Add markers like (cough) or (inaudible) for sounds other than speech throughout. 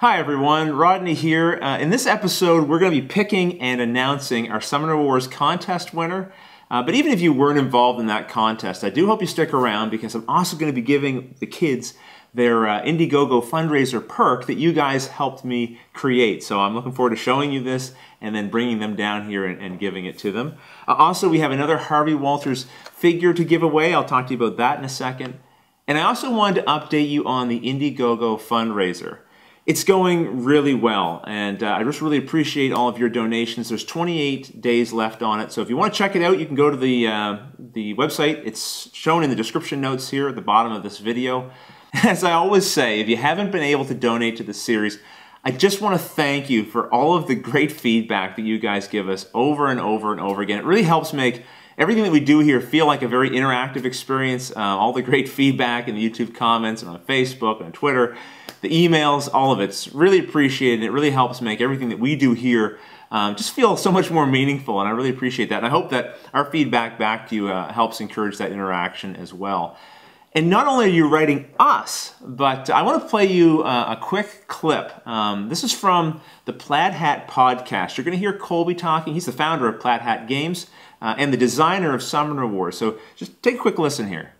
Hi everyone, Rodney here. Uh, in this episode, we're going to be picking and announcing our Summoner Wars contest winner. Uh, but even if you weren't involved in that contest, I do hope you stick around because I'm also going to be giving the kids their uh, Indiegogo fundraiser perk that you guys helped me create. So I'm looking forward to showing you this and then bringing them down here and, and giving it to them. Uh, also, we have another Harvey Walters figure to give away. I'll talk to you about that in a second. And I also wanted to update you on the Indiegogo fundraiser. It's going really well, and uh, I just really appreciate all of your donations. There's 28 days left on it, so if you want to check it out, you can go to the, uh, the website. It's shown in the description notes here at the bottom of this video. (laughs) As I always say, if you haven't been able to donate to the series, I just want to thank you for all of the great feedback that you guys give us over and over and over again. It really helps make everything that we do here feel like a very interactive experience. Uh, all the great feedback in the YouTube comments and on Facebook and Twitter, the emails, all of it's really appreciated. It really helps make everything that we do here um, just feel so much more meaningful, and I really appreciate that. And I hope that our feedback back to you uh, helps encourage that interaction as well. And not only are you writing us, but I want to play you uh, a quick clip. Um, this is from the Plaid Hat podcast. You're going to hear Colby talking. He's the founder of Plaid Hat Games uh, and the designer of Summoner Wars. So just take a quick listen here.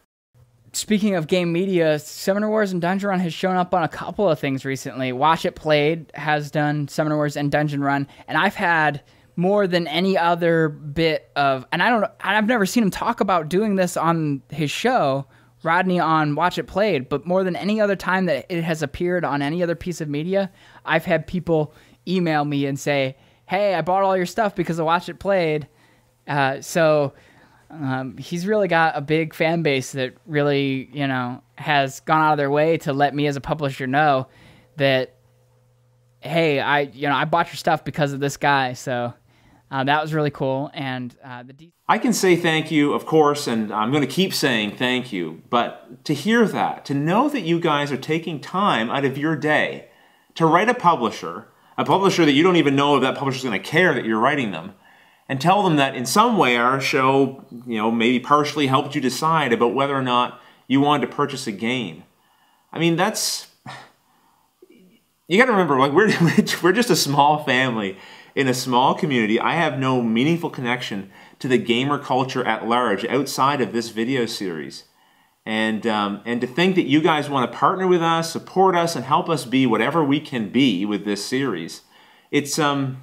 Speaking of game media, Summoner Wars and Dungeon Run has shown up on a couple of things recently. Watch It Played has done Summoner Wars and Dungeon Run, and I've had more than any other bit of, and I don't, I've never seen him talk about doing this on his show Rodney on Watch It Played, but more than any other time that it has appeared on any other piece of media, I've had people email me and say, "Hey, I bought all your stuff because of Watch It Played." Uh, so um, he's really got a big fan base that really, you know, has gone out of their way to let me as a publisher know that, hey, I, you know, I bought your stuff because of this guy. So uh, that was really cool. And uh, the I can say thank you, of course, and I'm going to keep saying thank you. But to hear that, to know that you guys are taking time out of your day to write a publisher, a publisher that you don't even know if that publisher's going to care that you're writing them, and tell them that in some way our show, you know, maybe partially helped you decide about whether or not you wanted to purchase a game. I mean, that's you got to remember, like we're (laughs) we're just a small family in a small community, I have no meaningful connection to the gamer culture at large outside of this video series. And, um, and to think that you guys want to partner with us, support us, and help us be whatever we can be with this series, it's, um,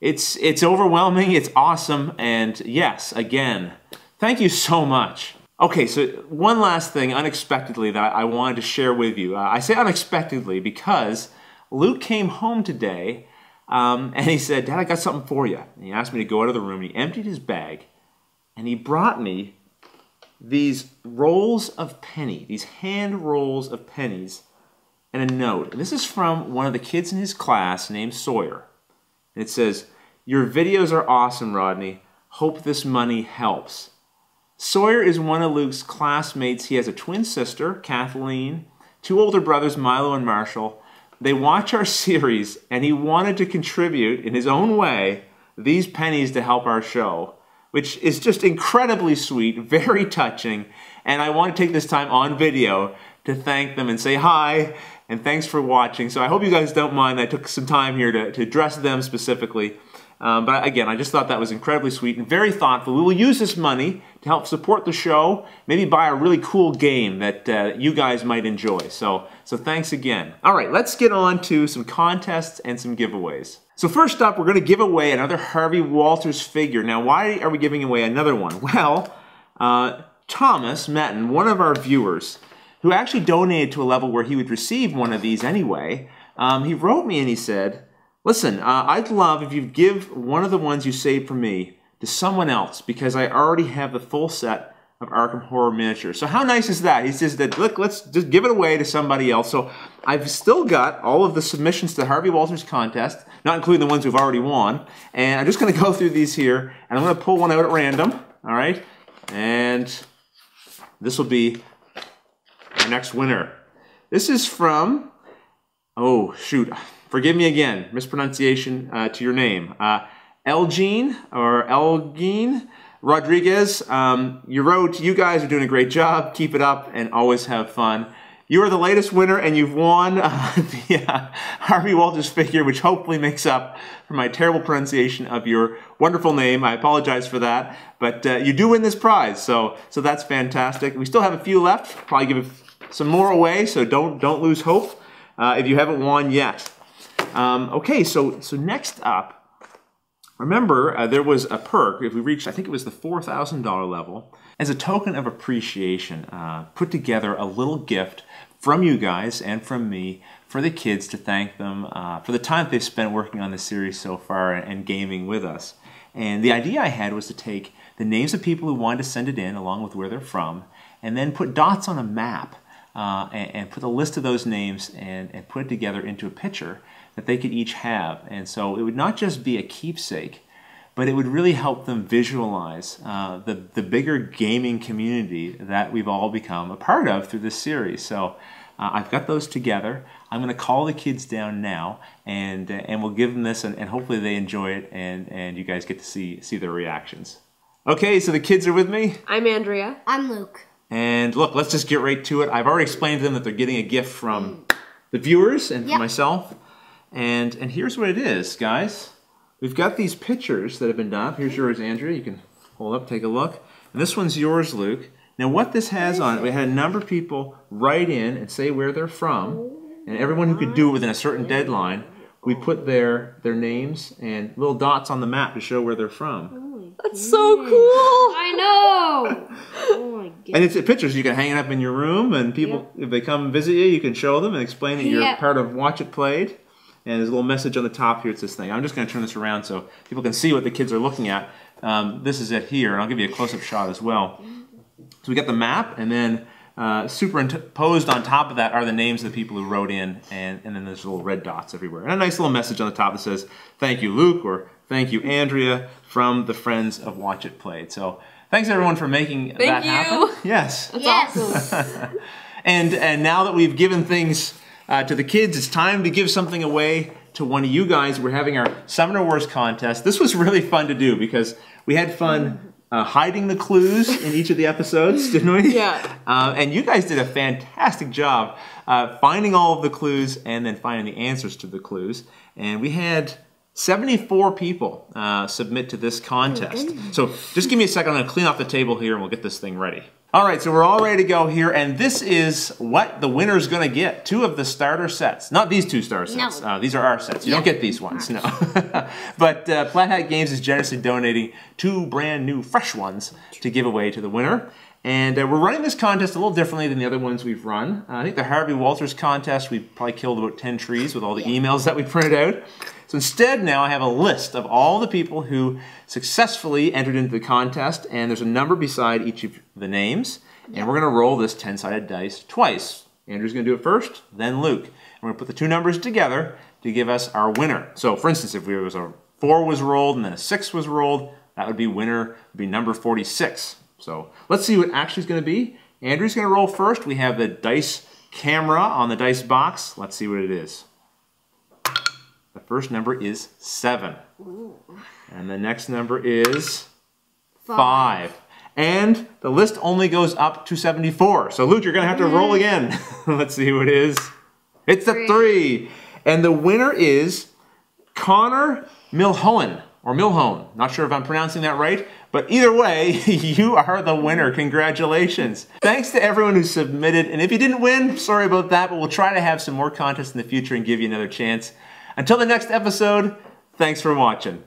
it's, it's overwhelming, it's awesome, and yes, again, thank you so much. Okay, so one last thing unexpectedly that I wanted to share with you. Uh, I say unexpectedly because Luke came home today um, and he said, Dad, I got something for you. And he asked me to go out of the room. and He emptied his bag and he brought me these rolls of penny, these hand rolls of pennies, and a note. And this is from one of the kids in his class named Sawyer. And it says, Your videos are awesome, Rodney. Hope this money helps. Sawyer is one of Luke's classmates. He has a twin sister, Kathleen, two older brothers, Milo and Marshall, they watch our series and he wanted to contribute in his own way these pennies to help our show, which is just incredibly sweet, very touching. And I want to take this time on video to thank them and say hi and thanks for watching. So I hope you guys don't mind I took some time here to, to address them specifically. Um, but again, I just thought that was incredibly sweet and very thoughtful. We will use this money to help support the show, maybe buy a really cool game that uh, you guys might enjoy. So, so thanks again. All right, let's get on to some contests and some giveaways. So first up, we're going to give away another Harvey Walters figure. Now, why are we giving away another one? (laughs) Well, uh, Thomas Metten, one of our viewers, who actually donated to a level where he would receive one of these anyway, um, he wrote me and he said, Listen, uh, I'd love if you'd give one of the ones you saved for me to someone else because I already have the full set of Arkham Horror miniatures. So how nice is that? He says that, look, let's just give it away to somebody else. So I've still got all of the submissions to the Harvey Walters contest, not including the ones we've already won. And I'm just going to go through these here, and I'm going to pull one out at random, all right? And this will be next winner. This is from, oh, shoot, forgive me again, mispronunciation uh, to your name. Uh, Elgene or Elgene Rodriguez, um, you wrote, you guys are doing a great job. Keep it up and always have fun. You are the latest winner, and you've won uh, (laughs) the uh, Harvey Walters figure, which hopefully makes up for my terrible pronunciation of your wonderful name. I apologize for that, but uh, you do win this prize, so so that's fantastic. We still have a few left. Probably give some more away, so don't don't lose hope uh, if you haven't won yet. Um, okay, so so next up. Remember, uh, there was a perk if we reached, I think it was the $4,000 level. As a token of appreciation, uh, put together a little gift from you guys and from me for the kids to thank them uh, for the time they've spent working on the series so far and gaming with us. And the idea I had was to take the names of people who wanted to send it in along with where they're from and then put dots on a map uh, and, and, put a list of those names and, and put it together into a picture that they could each have. And so it would not just be a keepsake, but it would really help them visualize uh, the, the bigger gaming community that we've all become a part of through this series. So uh, I've got those together. I'm going to call the kids down now, and uh, and we'll give them this, and, and, hopefully they enjoy it, and and you guys get to see see their reactions. Okay, so the kids are with me. I'm Andrea. I'm Luke. And look, let's just get right to it. I've already explained to them that they're getting a gift from the viewers and yep. myself, and and here's what it is, guys. We've got these pictures that have been done. Here's yours, Andrea. You can hold up, take a look. And this one's yours, Luke. Now, what this has on it, we had a number of people write in and say where they're from, and everyone who could do it within a certain deadline, we put their their names and little dots on the map to show where they're from. That's so cool! I know. (laughs) And it's pictures you can hang it up in your room, and people, yep. if they come visit you, you can show them and explain that you're yep. part of Watch It Played. And there's a little message on the top here. It's this thing. I'm just going to turn this around so people can see what the kids are looking at. Um, this is it here, and I'll give you a close-up shot as well. So we got the map, and then uh, superimposed on top of that are the names of the people who wrote in, and, and then there's little red dots everywhere. And a nice little message on the top that says, thank you, Luke, or thank you, Andrea, from the Friends of Watch It Played. So thanks, everyone, for making thank that you. happen. Yes. That's yes. awesome. (laughs) and, and now that we've given things uh, to the kids, it's time to give something away to one of you guys. We're having our Summoner Wars contest. This was really fun to do because we had fun uh, hiding the clues in each of the episodes, (laughs) didn't we? Yeah. Uh, and you guys did a fantastic job uh, finding all of the clues and then finding the answers to the clues. And we had 74 people uh, submit to this contest. Oh, so just give me a second. I'm going to clean off the table here and we'll get this thing ready. All right, so we're all ready to go here, and this is what the winner's going to get. Two of the starter sets. Not these two starter sets. No. Uh, these are our sets. You yeah. don't get these ones, no. (laughs) but uh, Plaid Hat Games is generously donating two brand new fresh ones to give away to the winner. And uh, we're running this contest a little differently than the other ones we've run. Uh, I think the Harvey Walters contest, we probably killed about 10 trees with all the emails that we printed out. Instead now I have a list of all the people who successfully entered into the contest and there's a number beside each of the names and we're going to roll this 10-sided dice twice. Andrea's going to do it first, then Luke. We're going to put the two numbers together to give us our winner. So for instance, if there was a 4 was rolled and then a 6 was rolled, that would be winner, would be number 46. So let's see what actually is going to be. Andrea's going to roll first. We have the dice camera on the dice box. Let's see what it is. The first number is 7. Ooh. And the next number is 5. 5. And the list only goes up to 74. So Luke, you're going to have to roll again. (laughs) Let's see who it is. It's a 3. And the winner is Connor Milhoen or Milhone. Not sure if I'm pronouncing that right, but either way, (laughs) you are the winner. Congratulations. Thanks to everyone who submitted. And if you didn't win, sorry about that, but we'll try to have some more contests in the future and give you another chance. Until the next episode, thanks for watching.